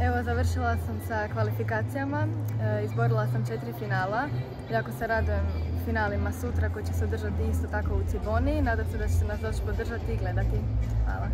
Evo, završila sam sa kvalifikacijama, e, izborila sam četiri finala. Jako se radujem finalima sutra koji će se održati isto tako u Ciboni. Nadam se da ćete nas doći podržati i gledati. Hvala.